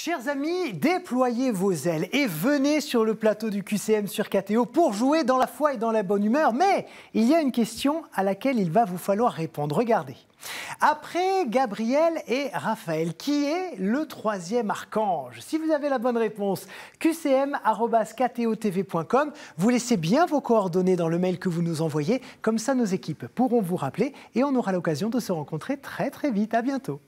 Chers amis, déployez vos ailes et venez sur le plateau du QCM sur KTO pour jouer dans la foi et dans la bonne humeur. Mais il y a une question à laquelle il va vous falloir répondre. Regardez. Après Gabriel et Raphaël, qui est le troisième archange? Si vous avez la bonne réponse, qcm.ktotv.com, vous laissez bien vos coordonnées dans le mail que vous nous envoyez. Comme ça, nos équipes pourront vous rappeler et on aura l'occasion de se rencontrer très très vite. À bientôt.